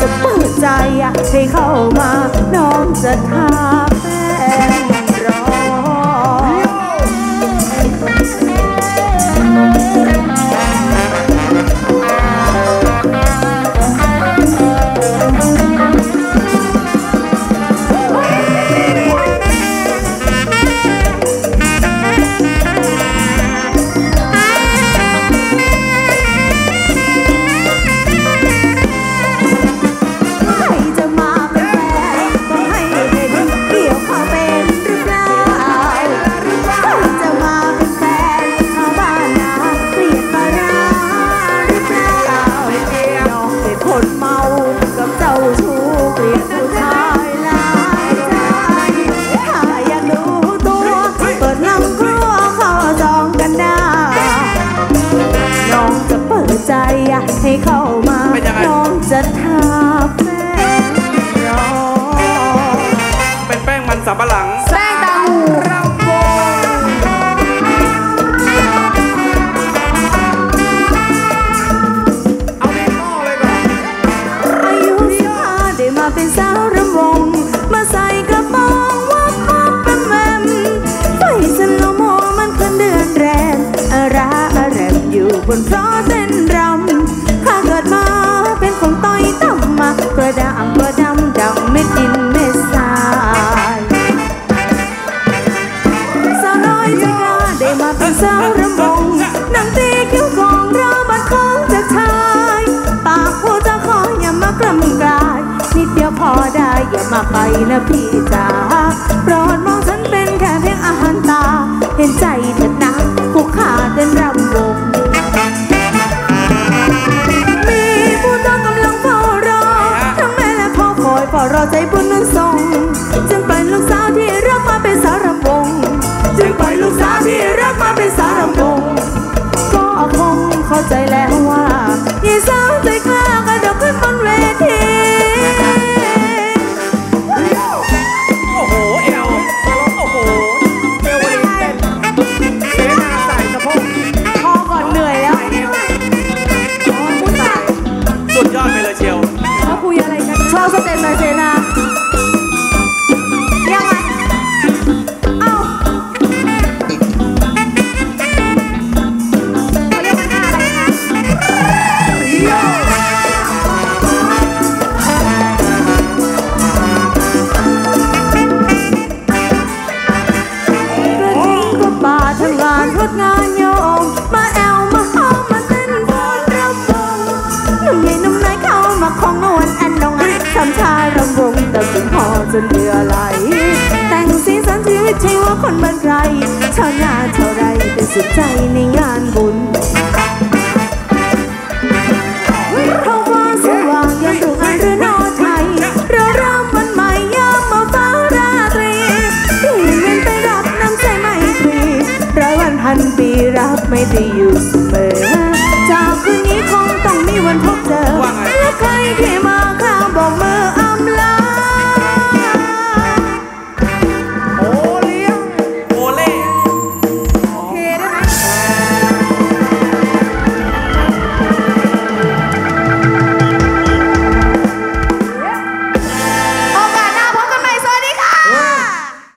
จะเปิดใจให้เข้ามา น้องจะทา sang sang tahu นะพี่จ๋าโปรดมองฉันเป็นแค่เพียงอาหารตา เห็นใจเถิดนะกูขาดเต้นรำวงมีผู้ต้องกำลังเฝ้ารอ ทั้งแม่และพ่อคอยเฝ้ารอใจบุญ คนบ้านไรชาวนาเท่าไรเป็นสุดใจในงานบุญเพราว่าสว่างยันรุ่งอันเรืยเรืรำวันใหม่ยามาฟ้ราตรีที่เวียนไปรับน้ำใจไม่ตรีร้วันพันปรับไม่ได้อยู่เสมอ